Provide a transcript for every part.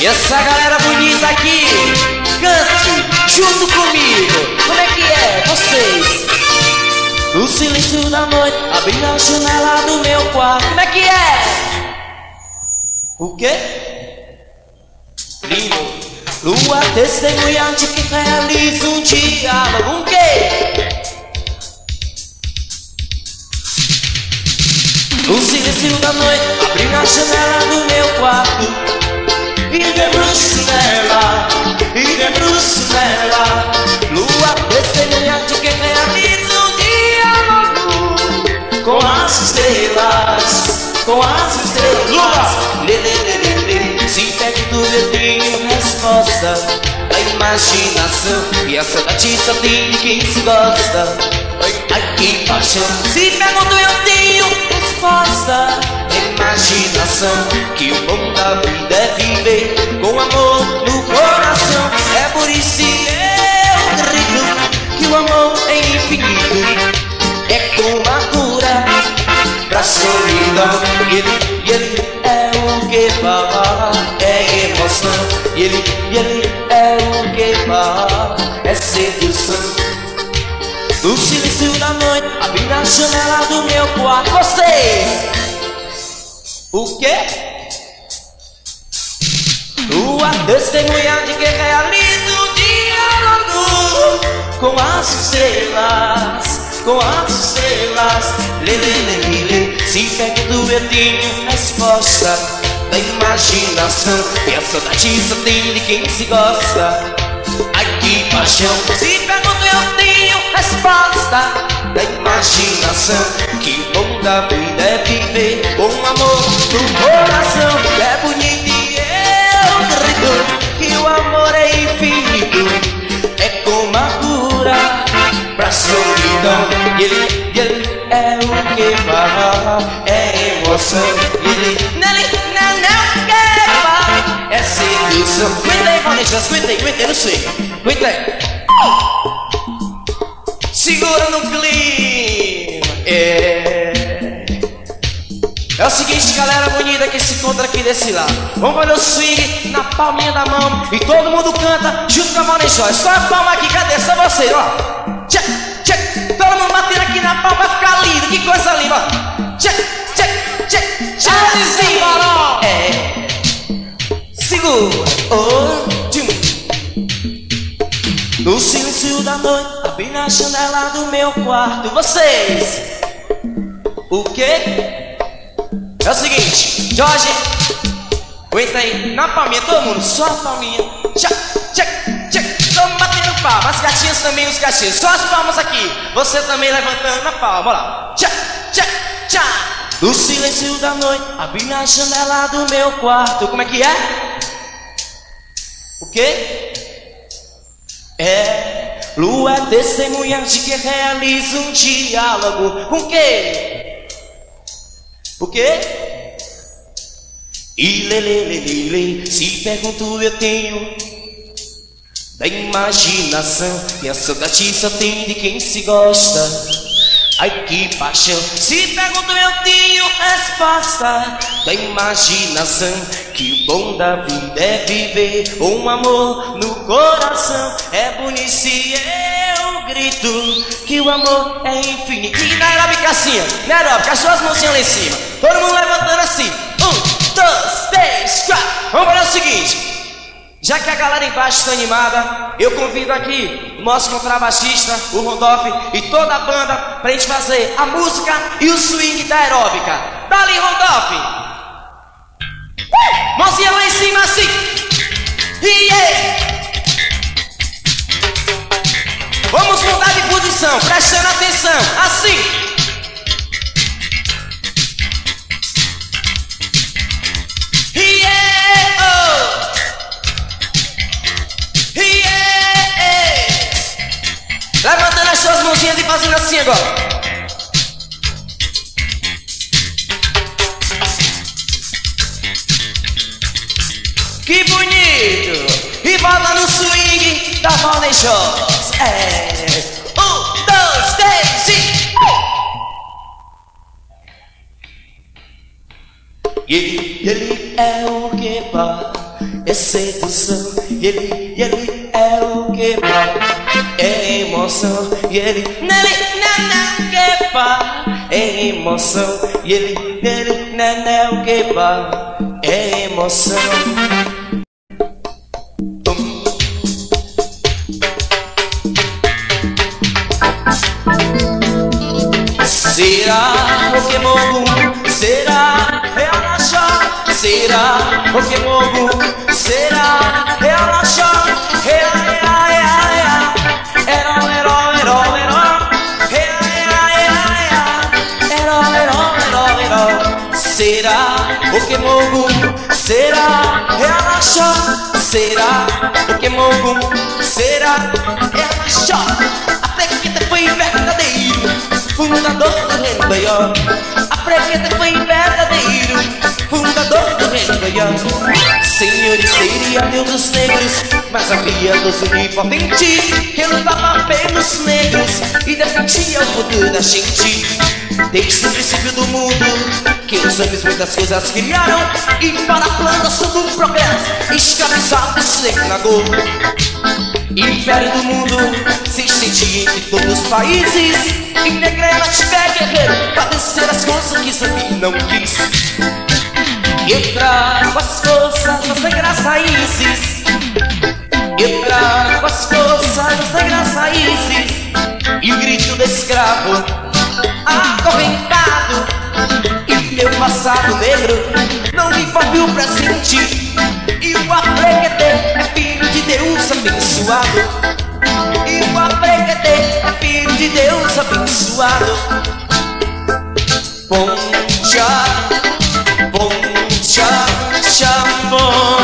E essa galera bonita aqui, cante junto comigo. Como é que é, vocês? No silêncio da noite, abrindo a janela do meu quarto. Como é que é? O quê? Lindo. Lua testemunhante que realiza um diálogo. Um quê? No silêncio da noite, abrindo a janela do meu quarto e debruço nela, e debruço nela. Lua testemunhante que realiza um diálogo com as estrelas, com as estrelas. Lua, lê, lê, lê, lê, se pede do dedinho resposta da imaginação e essa notícia tem de quem se gosta. Ai, que paixão. Se pergunto eu tenho resposta imaginação Que o bom da vida é viver com amor no coração. É por isso eu grito que o amor é infinito É como a cura pra solidão. E ele, ele é o que fala, é emoção. E ele, ele é o que fala, é sedução. No silêncio da noite, abrindo a janela do meu quarto Vocês! O quê? Lua testemunha de que realiza o diálogo com as estrelas, com as estrelas. Lê, lê, lê, lê, lê. Se pega do verdinho resposta da imaginação. E a saudade só tem de quem se gosta. Ai que paixão. Se pergunto eu tenho resposta da imaginação. Que bom vida é viver com amor no coração. É bonito e eu grito que o amor é infinito. É como a cura pra solidão. E ele, e ele é o que fala, é emoção. Ele, não, não quer é sedução. Aguenta aí, Vanessa, aguenta aí, aguenta aí, não sei. Aguenta aí Segura no clima. É. É o seguinte, galera bonita que se encontra aqui desse lado. Vamos fazer o swing na palminha da mão e todo mundo canta junto com a Money Joy. Só a palma aqui, cadê? Só você, ó. Tchê, tchê. Todo mundo batendo aqui na palma pra ficar lindo. Que coisa linda, ó. Tchê, tchê, tchê, tchê. Assim, É. Segura. Oh, tchum. No da noite, abri na janela do meu quarto. Vocês, o quê? É o seguinte, Jorge, aguenta aí, na palminha, todo mundo, só a palminha. Tchá, tchá, tchá, tamo batendo palma. As gatinhas também, os gatinhos, só as palmas aqui. Você também levantando a palma, olha lá. Tchá, tchá, tchá. No silêncio da noite, abri na janela do meu quarto. Como é que é? O quê? É, lua testemunhante que realiza um diálogo com quê? O quê? E lê, lê, lê, lê, lê, se pergunto eu tenho da imaginação e a saudade só tem de quem se gosta. Ai que paixão, se pergunto eu tenho resposta da imaginação Que bom da vida é viver um amor no coração. É bonito se eu grito que o amor é infinito. E na aeróbica assim, na aeróbica, as suas mãozinhas lá em cima. Todo mundo levantando assim, um, dois, três, quatro. Vamos para o seguinte já que a galera embaixo está animada, eu convido aqui o nosso contrabaixista, o Rondolph e toda a banda para a gente fazer a música e o swing da aeróbica. Dali, Rondolph! Uh! Mãozinha lá em cima assim! Yeah! Vamos mudar de posição, prestando atenção, assim! E fazendo assim agora. Que bonito! E volta no swing da Shows. É. Um, dois, três e. Ele, ele é o que vai é sedução ele, ele é o que É emoção E ele, nele, nana, que pá É emoção E ele, nele, nana, o que pá É emoção Será morro? Será relaxar? Será o que morro? Será relaxar? Será o que morro? Será relaxar? Será o que morro? Será relaxar? Até que te foi verdadeiro fundador do reino Goió. A fregueta foi verdadeiro, fundador do reino Goió. Senhor e seria Deus dos negros, mas havia dos onipotentes que lutava pelos negros e defendia o futuro da gente. Desde o princípio do mundo, que os homens muitas coisas criaram e para a plantação do progresso, escravizados se declarou. Império do mundo se estende entre todos os países E negrela tiver guerreiro Pra vencer as coisas que Zambi não quis. Eu trago as forças das negras raízes. Eu trago as forças das negras raízes. E o grito do escravo acorrentado. E meu passado negro não envolve o presente E o afreguete é filho de Deus abençoado. E o afreguete é filho de Deus abençoado. Poncha, poncha, chamon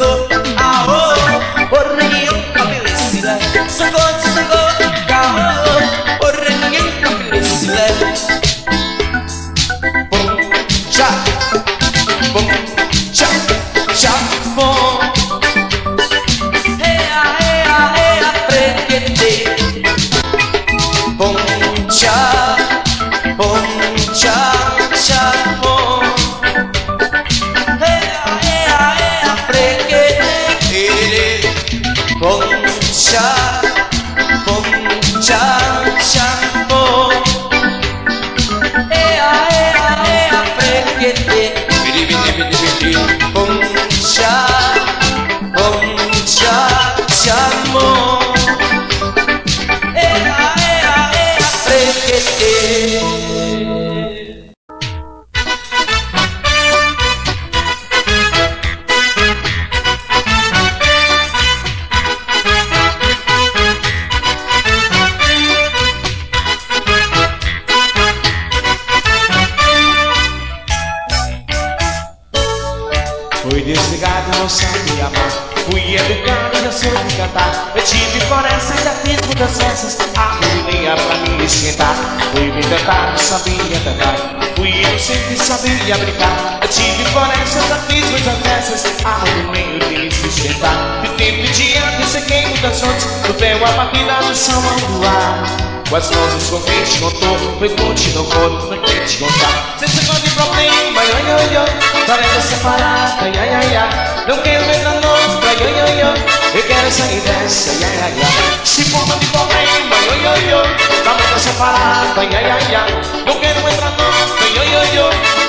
esquentar Fui me tentar, não sabia cantar Fui inocente, sabia brincar. Eu tive floresta, já fiz muitas festas Arruinei pra me esquentar De tempo e dia, eu sequei muitas ondas No véu, a batida do som do ar com as mãos escondentes te contou conte no coro, foi quem te contar Sem segundo de problema, ai ai ai. Tarefa separada, ai ai ai Não quero ver na noite, ai ai ai Eu quero sair dessa, ai ai ai Se for de problema, ai ai ai Tarefa separada, ai ai ai Não quero entrar na noite, ai ai ai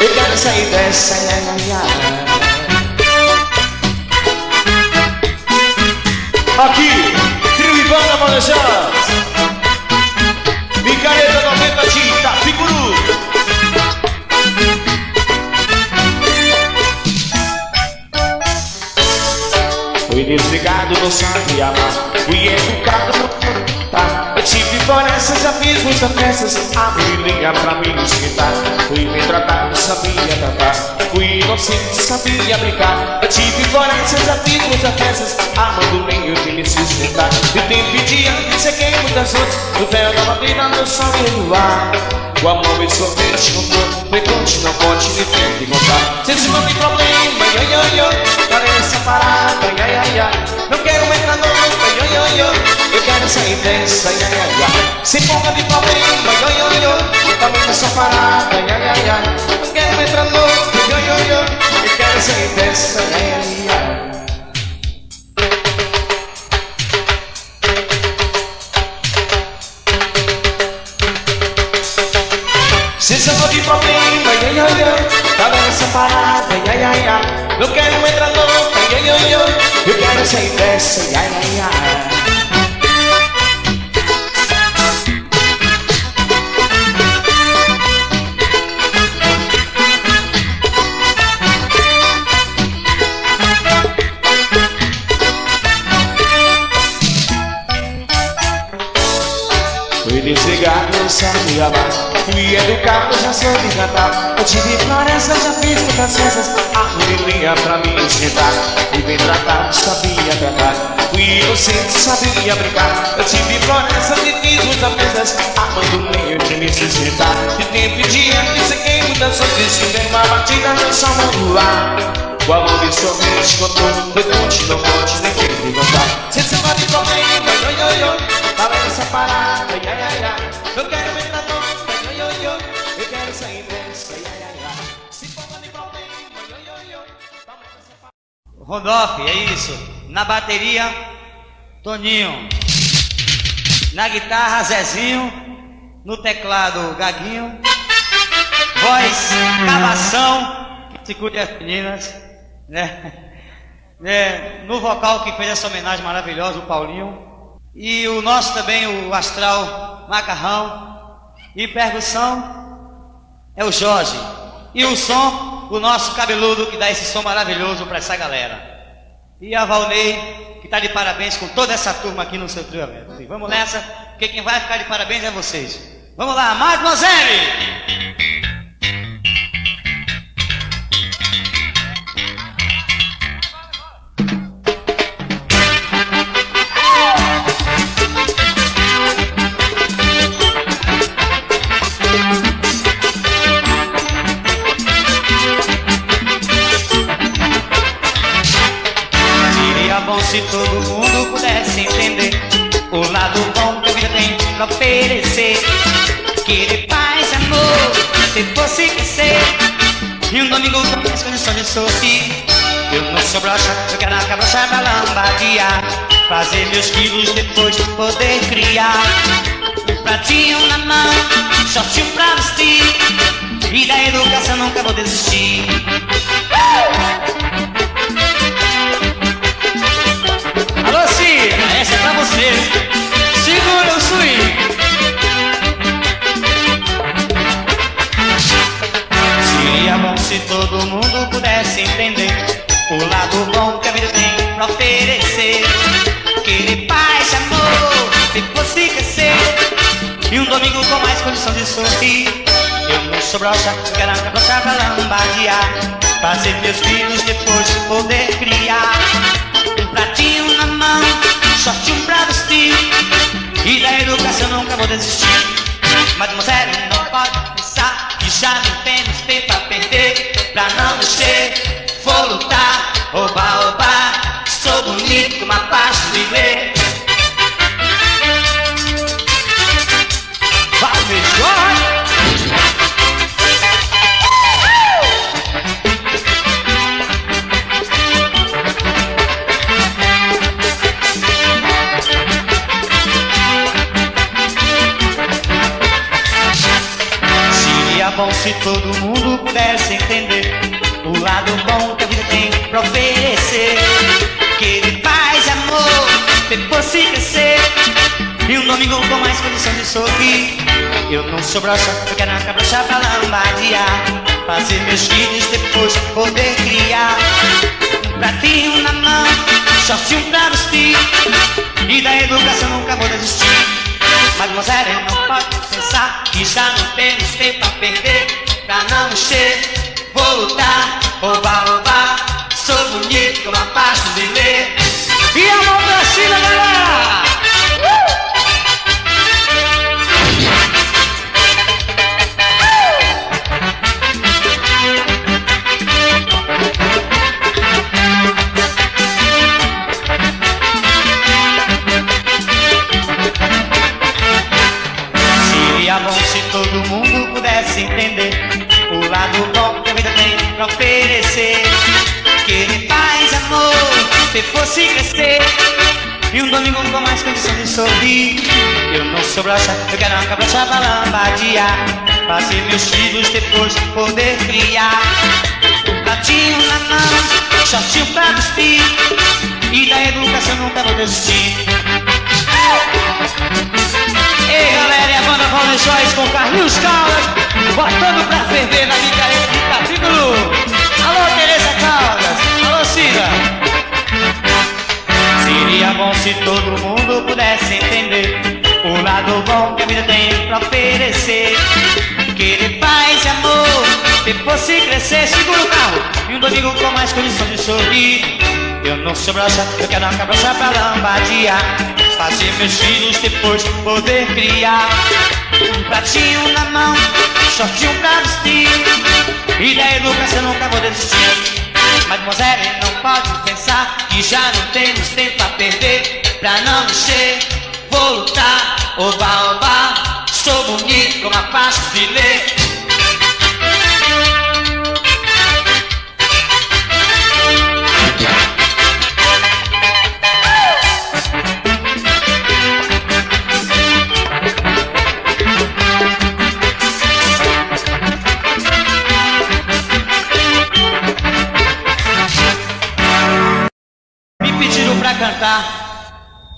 Eu quero sair dessa, ai ai ai Aqui, trio e banda Manejãs Micareta 90 Tinta, Fui desligado, não sabia amar Fui educado, não tá Eu tive florescência, já fiz muitas festas A menina pra me esquentar Fui bem tratado, sabia tratar. Fui inocente, sabia brincar. Eu tive fiz muitas festas Amando eu de me sustentar. De tempo e dia, sequei muitas outras. No véu da vida, meu sol e luar o amor e sorvete comprou Foi continua, pode me ter contar. Se não tem problema, yo, yo, yo Parece parada, ya, ya, ya Não quero entrar no luta, yo, yo, yo Eu quero sair dessa, ya, ya, ya Se ponga de problema, yo, yo, yo Também nessa parada, ya, ya, ya Não quero entrar no luta, yo, yo, yo Eu quero sair dessa, ya, ya, ya Se você for de problema, ia, ia, ia Tá vendo essa parada, ia, ia, ia Não quero entrar louca, ia, ia, ia Eu quero sair dessa, ia, ia, ia sabia mais Fui educado, já soube cantar Eu tive florestas, já fiz muitas festas A mulher pra me esquentar Fui bem tratado, sabia tratar. Fui inocente, sabia brincar. Eu tive florestas e fiz muitas festas Amando meio de me sustentar De tempo e dia, sequei muitas outras Tive uma batida no salão do ar o amor e sorvete contou. Foi conte, não conte, nem quem me Se você vai de problema, yo, yo, yo. Fala essa parada, ya, ya, ya Rondolph, é isso. Na bateria, Toninho. Na guitarra, Zezinho. No teclado, Gaguinho. Voz, Cavação, se cuide as meninas. Né? É, no vocal que fez essa homenagem maravilhosa, o Paulinho. E o nosso também, o Astral Macarrão. E percussão é o Jorge. E o som, o nosso cabeludo que dá esse som maravilhoso para essa galera. E a Valnei, que está de parabéns com toda essa turma aqui no seu trio E vamos nessa, porque quem vai ficar de parabéns é vocês. Vamos lá, Mademoiselle! Se todo mundo pudesse entender o lado bom que a vida tem pra oferecer. Querer paz e amor, se fosse crescer. E um domingo com as condições de sorrir. Eu não sou broxa, eu quero a cabrocha pra lambadear. Fazer meus filhos depois de poder criar. Um pratinho na mão, shortinho pra vestir. E da educação nunca vou desistir. Uh! Pra você. Segura o swing. Seria bom se todo mundo pudesse entender o lado bom que a vida tem pra oferecer. Querer paz, amor, se fosse crescer. E um domingo com mais condição de sorrir. Eu não sou broxa, quero a brocha pra lambadear. Fazer meus filhos depois de poder criar. Um pratinho na mão shortinho pra vestir. E da educação nunca vou desistir. Mademoiselle, não pode pensar Que já não temos tempo a perder. Pra não mexer, vou lutar. Oba, oba, sou bonito como a paz de viver se todo mundo pudesse entender o lado bom que a vida tem pra oferecer. Querer paz, amor, depois se crescer. E um domingo com mais condição de sorrir. Eu não sou broxa, eu quero a brocha pra lambadear. Fazer meus filhos depois poder criar. Um pratinho na mão, shortinho pra vestir E da educação nunca vou desistir Mademoiselle não pode pensar Que já não temos tempo a perder Pra não mexer, vou lutar Oba, oba, sou bonito como a pasta de ler pra lambadear Fazer meus filhos depois poder criar. Pratinho na mão, shortinho pra vestir E da educação nunca vou desistir. Ei galera, e a banda Rolling Joyce com Carlinhos Caldas Botando pra ferver na micareta de capítulo Alô Tereza Caldas, alô Cida. Seria bom se todo mundo pudesse entender O lado bom que a vida tem pra oferecer. Querer paz e amor, depois se crescer Segura o carro. E um domingo com mais condição de sorrir. Eu não sou broxa, eu quero uma cabrocha pra lambadear. Fazer meus filhos depois poder criar. Um pratinho na mão, shortinho pra vestir. E da educação nunca vou desistir. Mademoiselle não pode pensar Que já não temos tempo a perder Pra não mexer, vou lutar Oba, oba, sou bonito como a pasta de ler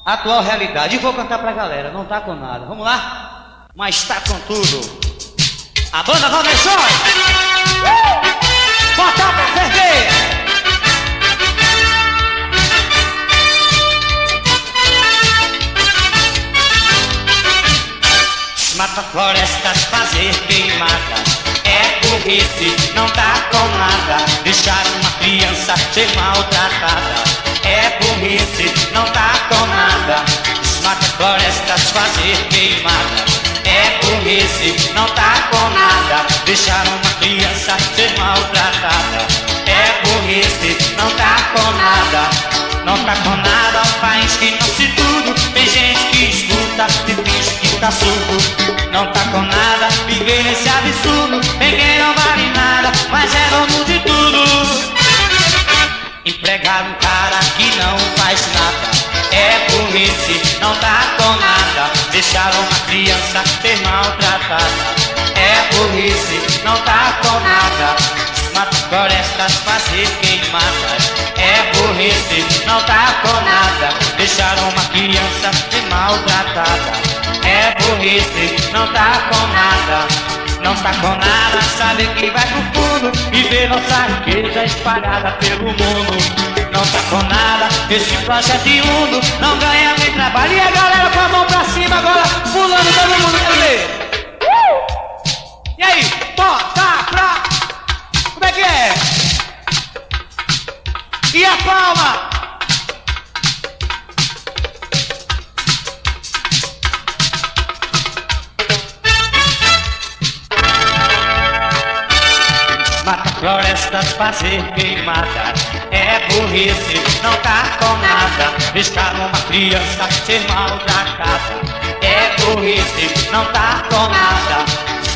Atual Realidade. E vou cantar pra galera, não tá com nada. Vamos lá? Mas tá com tudo. A banda Valdeções uh! Bota pra ferver Mata florestas, fazer queimadas É burrice, não tá com nada. Deixar uma criança ser maltratada. É burrice, não tá com nada. Mata florestas, fazer queimadas É burrice, não tá com nada. Deixar uma criança ser maltratada. É burrice, não tá com nada. Não tá com nada, um país que não se tudo. Tem gente que escuta e finge que tá surdo. Não tá com nada, viver nesse absurdo. Ninguém não vale nada, mas é dono de tudo. Empregar um cara que não faz nada. É burrice, não tá com nada. Deixar uma criança ser maltratada É burrice, não tá com nada Mata florestas, queimadas É burrice, não tá com nada. Deixar uma criança ser maltratada. É burrice, não tá com nada. Não tá com nada, sabe que vai pro fundo E ver nossa riqueza espalhada pelo mundo. Não tá com nada, esse projeto imundo Não ganha nem trabalho. E a galera com a mão pra cima agora Pulando todo mundo, quer ver? Uh! E aí, bota pra... Como é que é? E a palma? Mata florestas, fazer queimadas É burrice, não tá com nada. Deixar uma criança ser maltratada É burrice, não tá com nada.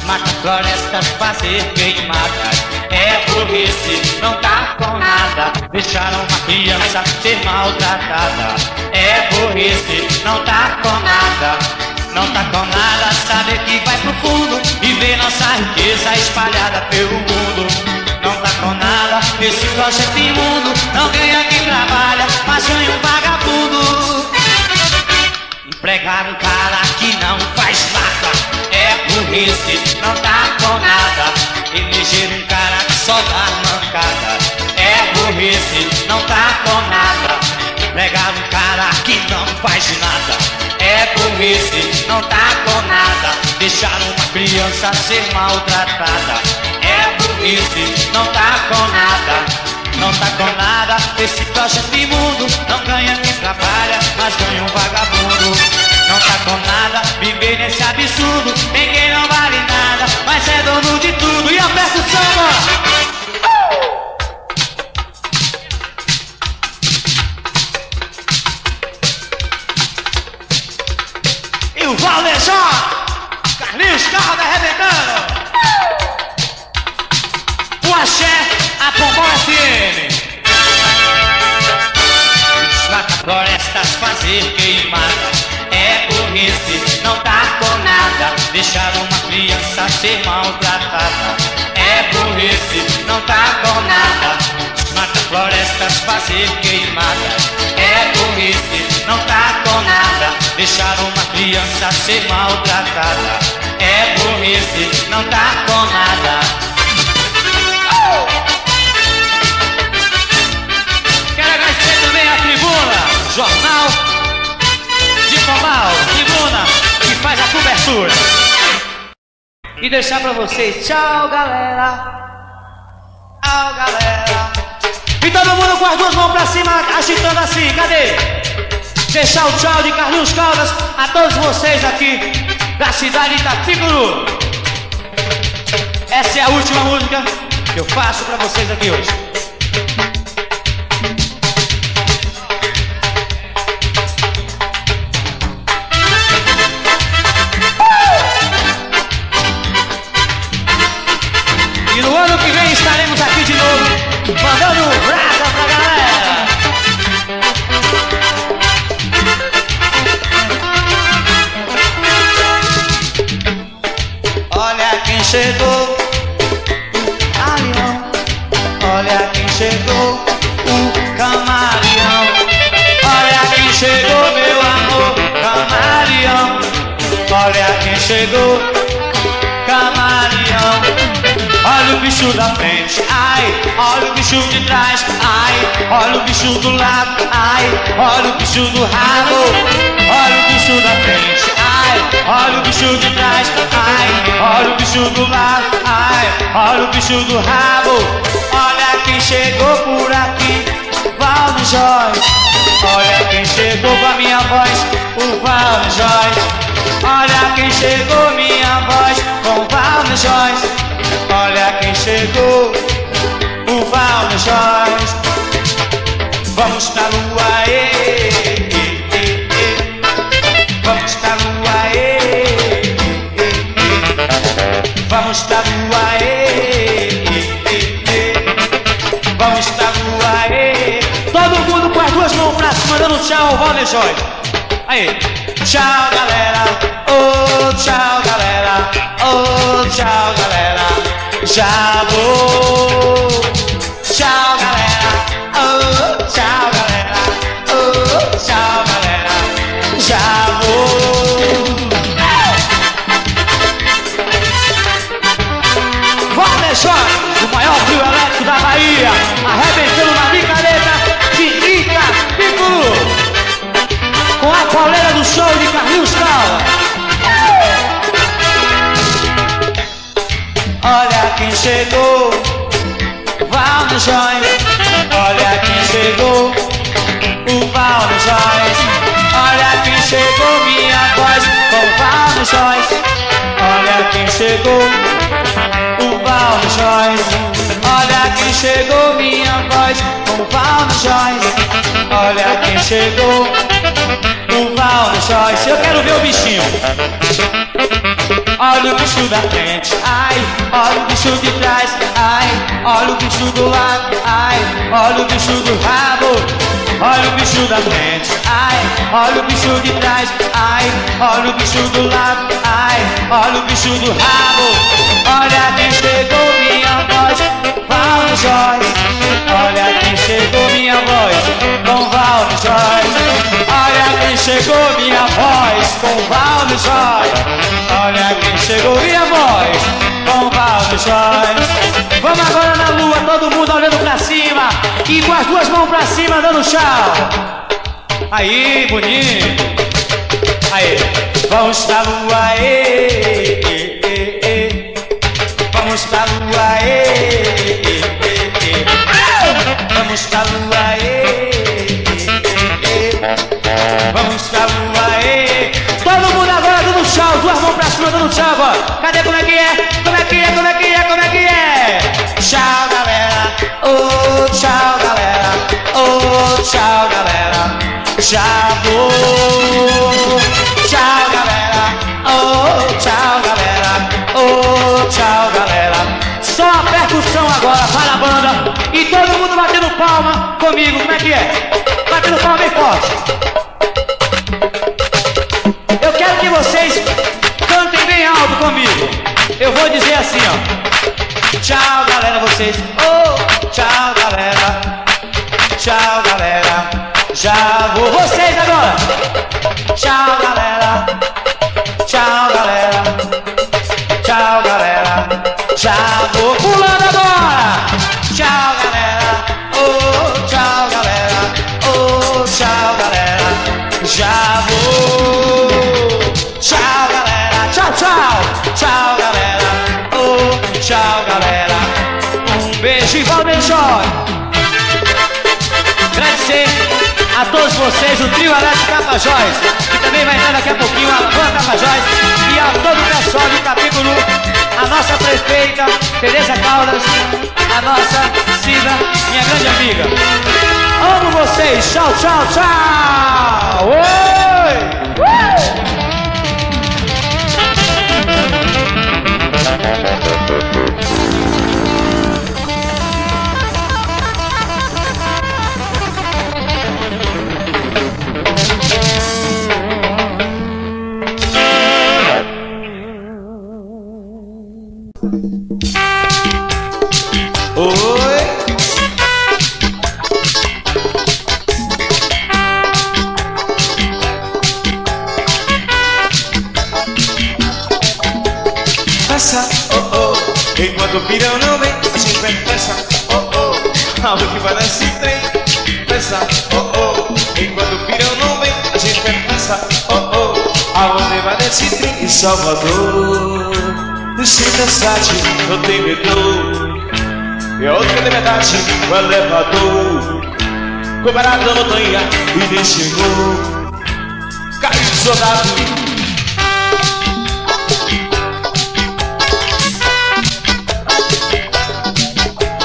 Mata florestas, fazer queimadas É burrice, não tá com nada. Deixar uma criança ser maltratada. É burrice, não tá com nada. Não tá com nada, saber que vai pro fundo E ver nossa riqueza espalhada pelo mundo. Não tá com nada, esse projeto imundo Não ganha quem trabalha, mas ganha um vagabundo. Empregar um cara que não faz nada. É burrice, não tá burrice, não tá com nada. Deixar uma criança ser maltratada. É burrice, não tá com nada. Não tá com nada, esse projeto imundo Não ganha quem trabalha, mas ganha um vagabundo Não tá com nada, viver nesse absurdo Ninguém não vale nada, mas é dono de tudo E aperta o samba! Carro arrebentando. O Axé, a Pombal FM. Desmata florestas, fazer queimada. É burrice, não tá com nada. Deixar uma criança ser maltratada. É burrice, não tá com nada. Desmata florestas, fazer queimada. É burrice, não tá com nada. Deixar uma criança ser maltratada. É burrice, não tá com nada. Quero agradecer também a tribuna, Jornal de Pombal, tribuna que faz a cobertura. E deixar pra vocês, tchau galera. Tchau galera. E todo mundo com as duas mãos pra cima, agitando assim, cadê? Deixar o tchau de Carlinhos Caldas a todos vocês aqui da cidade de Itapicuru. Essa é a última música que eu faço pra vocês aqui hoje. E no ano que vem estaremos aqui de novo, mandando Chegou, Alião. Olha quem chegou, o camaleão. Olha quem chegou, meu amor, camaleão. Olha quem chegou, camaleão. Olha o bicho da frente, ai, olha o bicho de trás, ai, olha o bicho do lado, ai, olha o bicho do rabo, olha o bicho da frente, ai, olha o bicho de trás, ai, olha o bicho do lado, ai, olha o bicho do rabo, olha quem chegou por aqui, Valdo Joyce, olha quem chegou com a minha voz, o Valdo Joyce. Olha quem chegou, minha voz, com Valdo Joyce. Olha quem chegou, o Valdo Joyce. Vamos pra lua, ê, ê, ê, ê. Vamos pra lua, ê, ê, ê. Vamos pra lua, ê, ê, ê, ê. Vamos pra lua, ê. Todo mundo com as duas mãos pra cima, dando tchau, Valdo Joyce. Aí, tchau galera, oh tchau galera, oh tchau galera, já vou. Joyce. Olha quem chegou, o Valdo Joyce. Olha quem chegou, minha voz com Valdo Joyce. Olha quem chegou, o Valdo Joyce. Olha quem chegou, minha voz com Valdo Joyce. Olha quem chegou, o Valdo Joyce. Eu quero ver o bichinho. Olha o bicho da frente, ai, olha o bicho de trás, ai, olha o bicho do lado, ai, olha o bicho do rabo, olha o bicho da frente, ai, olha o bicho de trás, ai, olha o bicho do lado, ai, olha o bicho do rabo, olha quem chegou minha voz, Valdo Joyce, olha quem chegou minha voz, com Valdo Joyce, olha quem chegou minha voz, com Valdo Joyce, olha quem chegou minha voz, com Valdo Joyce. Vamos agora na lua, todo mundo olhando pra cima. E com as duas mãos pra cima dando tchau. Aí, bonito. Aí, vamos pra lua, ê, ê, ê, ê. Vamos pra lua, ê, ê, ê, ê. Vamos pra lua, ê, ê, ê. Vamos pra lua, ê. Todo mundo agora dando tchau, duas mãos pra cima dando tchau agora. Cadê como é que é? Como é que é? Como é que é? Como é que é? Tchau, galera. Oh, tchau, galera. Tchau, galera. Já vou. Tchau, galera. Oh, tchau, galera. Oh, tchau, galera. Só a percussão agora, para a banda. E todo mundo batendo palma comigo. Como é que é? Batendo palma bem forte. Eu quero que vocês cantem bem alto comigo. Eu vou dizer assim, ó. Tchau, galera, vocês. Oh, tchau, galera. Tchau, galera. Já vou. Vocês agora. Tchau, galera. Tchau, galera. Tchau, galera. Já vou pulando agora. Tchau, galera. Oh, tchau, galera. Oh, tchau, galera. Já vou. Tchau, galera. Tchau, tchau. Tchau, galera. Oh, tchau, galera. Um beijo e Valdeir Agradecer a todos vocês, o trio Alex Capajós, que também vai entrar daqui a pouquinho, a Van Capajós, e a todo o pessoal de Capítulo, a nossa prefeita, Tereza Caldas, a nossa Cida, minha grande amiga. Amo vocês, tchau, tchau, tchau! Oi! Uh! Aonde vai nesse trem em Salvador. Sem cansate, não tem medo. A outra liberdade, o elevador. Comparado na montanha e nem chegou. Caiu o soldado.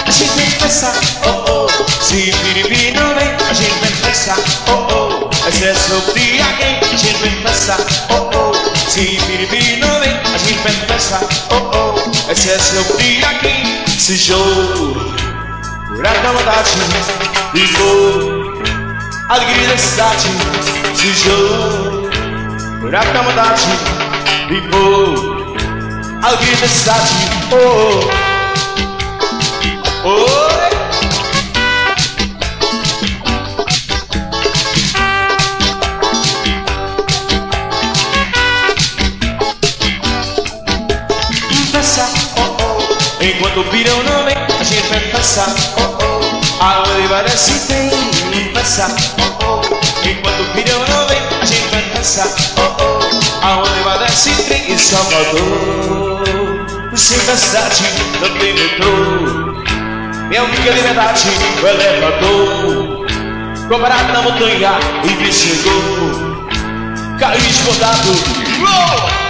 A gente tem pensar, oh oh. Se Piripi não vem, a gente que pensar, oh oh Excesso de alguém, a gente tem que pensar, oh oh Se Piripi não vem, a gente tem que pensar, oh oh Excesso de alguém se jogo por acomodade ligou alegria da cidade se jogo por acomodade ligou alegria da cidade oh. Oh oh oh Enquanto o pirão não vem, a gente vai pensar, oh oh Aonde vai descer tem pensar, oh oh Enquanto o pirão não vem, a gente vai pensar, oh oh Aonde vai descer trem em Salvador Sem cidade, não tem metrô Minha única liberdade, o elevador Comparado na montanha e me chegou Caiu desbordado, uou!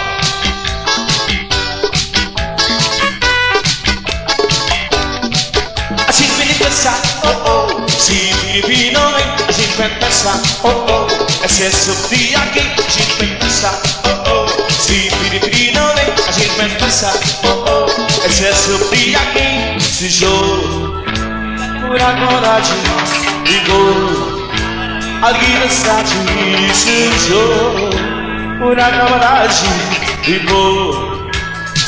Oh oh Se Piripi não vem, a gente vem pensar, oh oh Excesso de alguém, a gente vem pensar, oh oh Se Piripi não vem, a gente vem pensar, oh oh Excesso de alguém, se jogo Por acordade, ligou Alguém da cidade se jogo Por acordade, ligou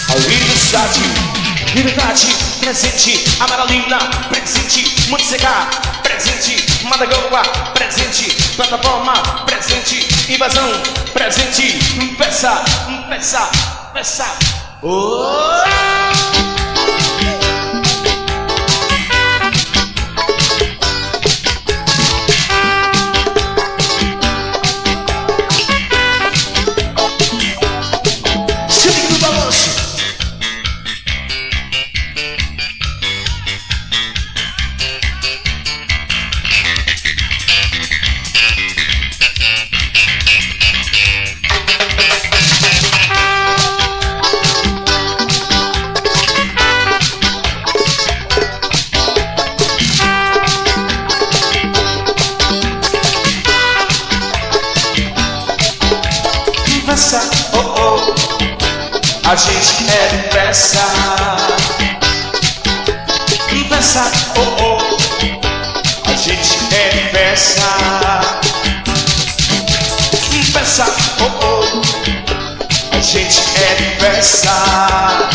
Alguém da cidade Liberdade, presente, amaralina, presente, Monteseca, presente, Madagoa, presente, plataforma, presente, invasão, presente, peça, peça, peça. Oh! A gente é depressa Depressa, oh oh A gente é depressa Depressa, oh oh A gente é depressa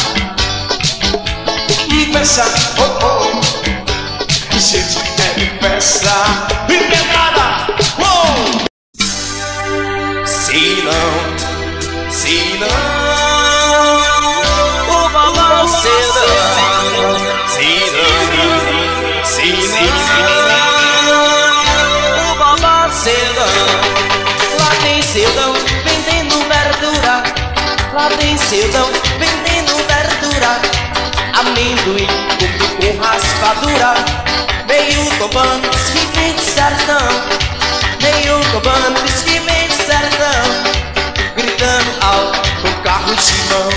Depressa, oh oh A gente é depressa Sedão vendendo verdura Amendoim com, com raspadura. Meio tomando que vem de sertão Meio tomando que vem sertão Gritando alto com carro de mão.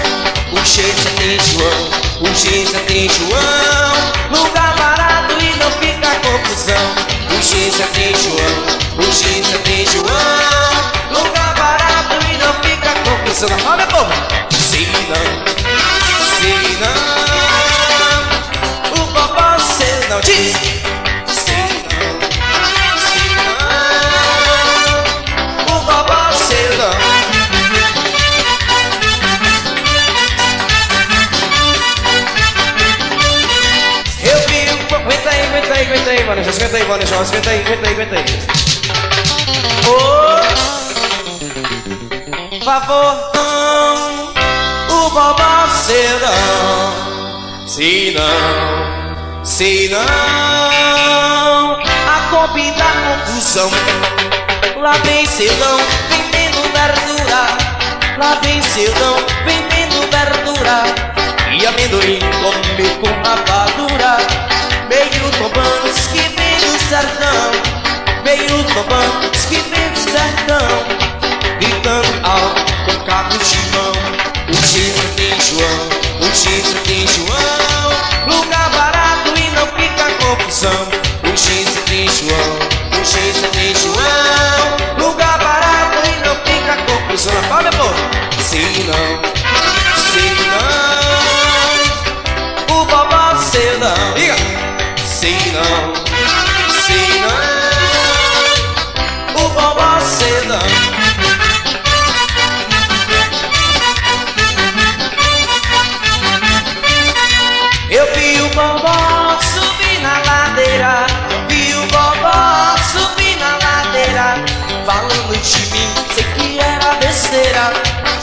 O jeito tem João, o jeito tem João. Lugar barato e não fica confusão. O jeito tem João, o jeito tem João. Lugar barato e não fica confusão. Olha povo, se não, se não O papai se não diz Se não, se não O papai se não. Aguenta aí, aguenta aí, aí, Vanessa. Aguenta aí, Vanessa. Aguenta aí, aguenta aí, aguenta aí. Ô, favor, não. O babá serão. Se não, se não. A Kombi da confusão. Lá vem cedão, vendendo verdura. Lá vem cedão, vendendo verdura. E amendoim come com rapadura Meio tombanos que vem do sertão Meio tombanos que vem do sertão João, o jeito tem João Lugar barato e não fica confusão. O jeito tem João, o jeito tem João Lugar barato e não fica confusão. Fala, meu povo Se não,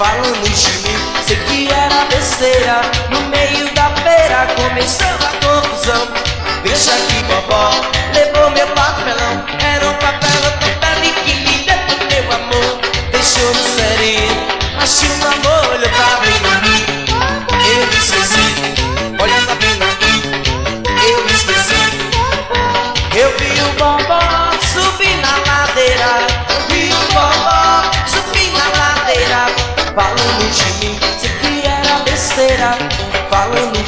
Falando de mim, sei que era besteira No meio da feira começou a confusão. Deixa que bobó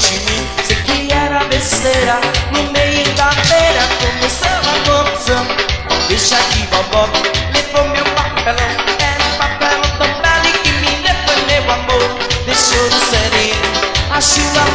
De sei que era besteira No meio da feira começou a confusão Deixa que bobó levou meu papelão Era um papelão tão belo que me meu amor Deixou no sereno, acho o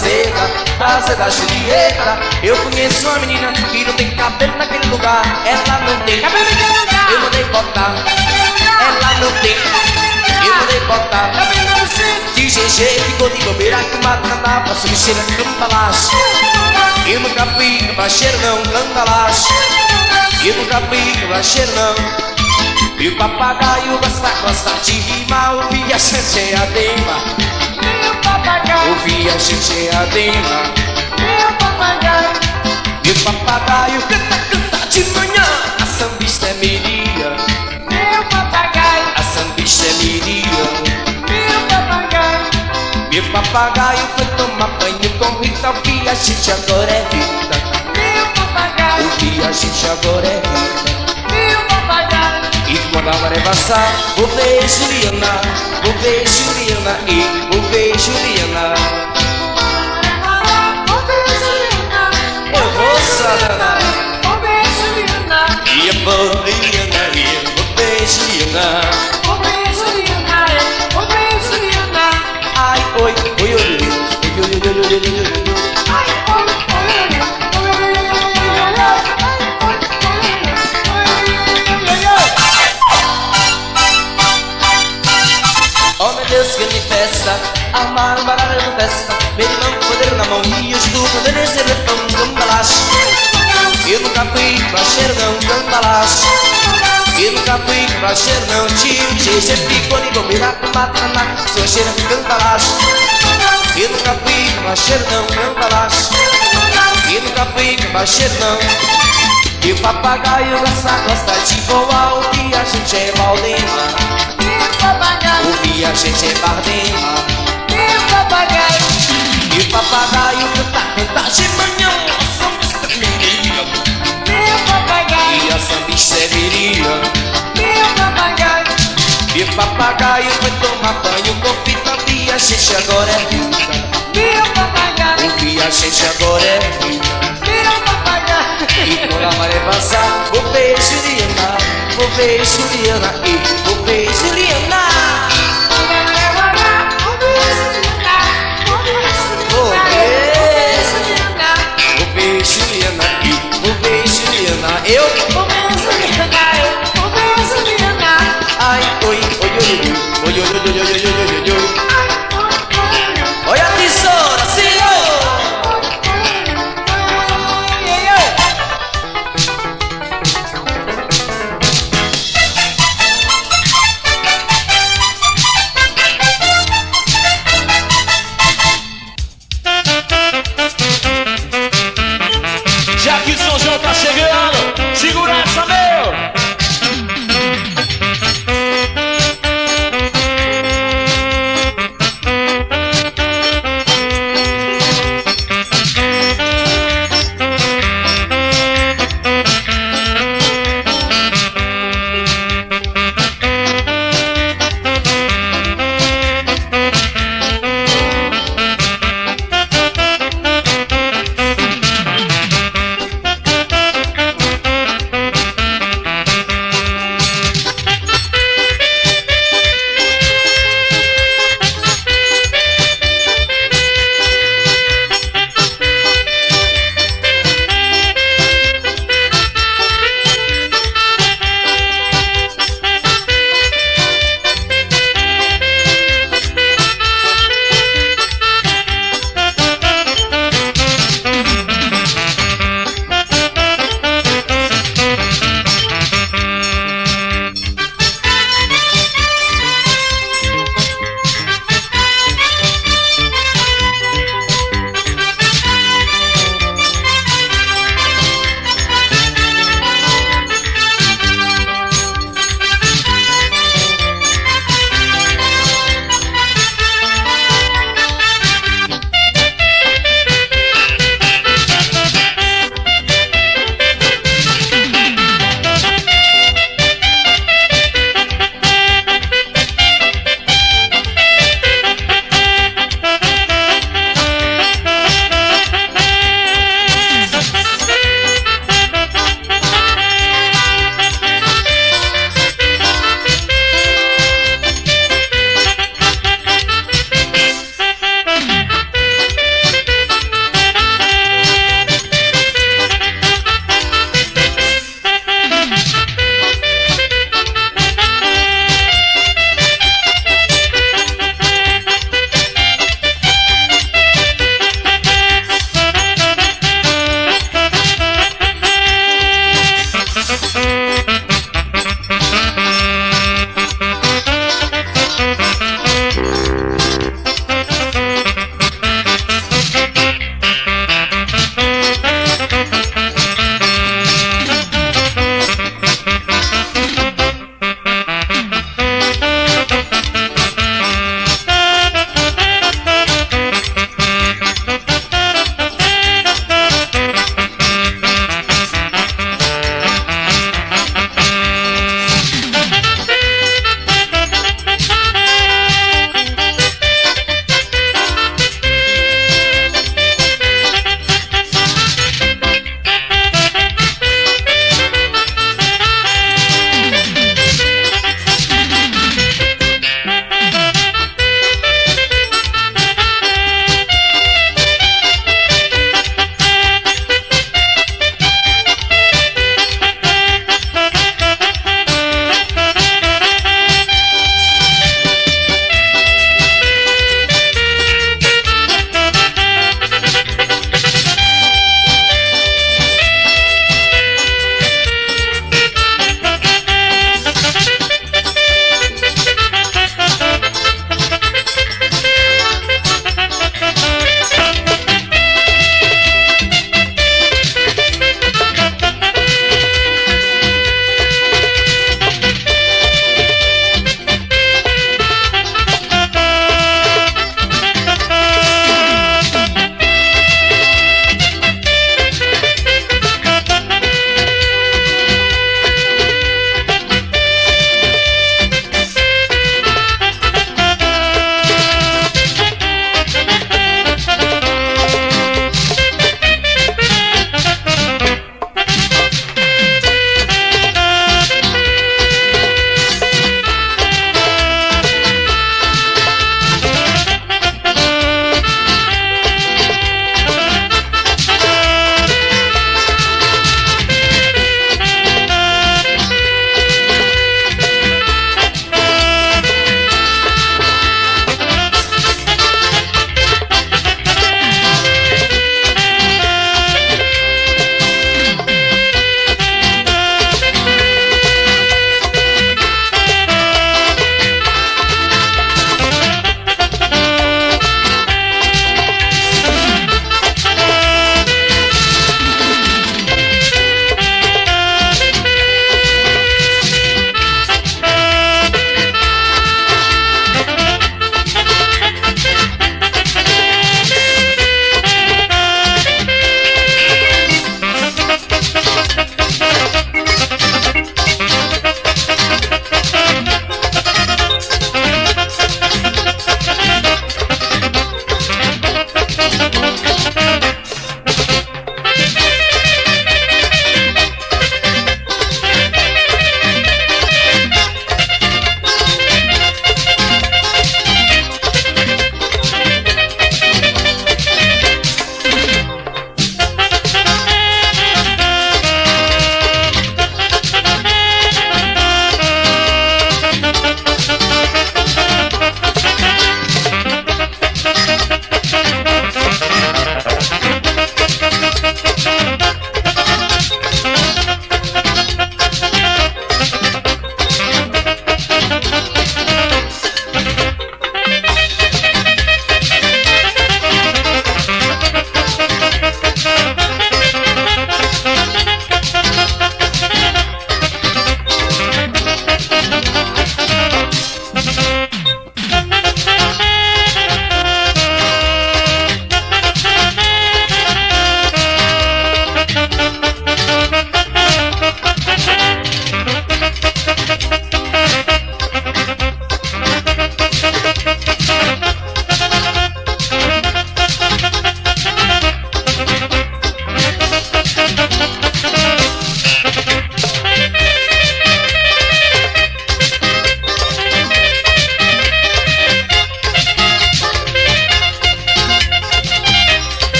tazeda, taça da Julieta. Eu conheço uma menina que não tem cabelo naquele lugar. Ela não tem cabelo naquele lugar. Eu mandei botar. Ela não tem. Eu mandei botar. De GG ficou de bobeira que o mato cantava. Sua cheira de cambalacho. Eu nunca fui baixeiro não, cambalacho. Eu nunca fui baixeiro não. E o papagaio gosta, gosta de rimar Ouvir a gente é dema papagaio, Ouvir a gente é a dema meu papagaio, o papagaio canta, canta de manhã. A sambista é miria. Meu papagaio, A sambista é miria. Meu papagaio, o papagaio foi tomar banho com Rita. Ouvir a gente agora é Rita. Meu papagaio, Ouvir a gente agora é meu E quando a maré passar, vou ver Juliana Vou ver Juliana e vou ver Juliana Eu vou sarar Ô Juliana, E a Juliana e eu vou ver Juliana ô Juliana, ô Juliana, Ai, oi, oi, oi, oi, oi, oi, oi, oi, oi, oi, mar, barara do peça, mesmo poder na mão e os tu poderes ser pão. Eu nunca fui pra cheiro não, gambalás. Eu nunca fui pra cheiro não, tio, tio, se ficou nem bobeira, matana, sou cheiro, gambalás. Eu nunca fui pra cheiro não, gambalás. Eu nunca fui pra cheiro não. E o papagaio essa gosta de voar O que a gente é Valdemar O que a gente é Valdemar papagaio, E o papagaio canta, canta de manhã. A sambista é miria meu papagaio, E a sambista é miria meu papagaio, E o papagaio foi tomar banho com fita E a gente agora é rica meu papagaio, Ouvir a gente agora é rica meu papagaio. E quando a maré passar Vou ver Juliana. Vou ver Juliana E vou ver Juliana Eu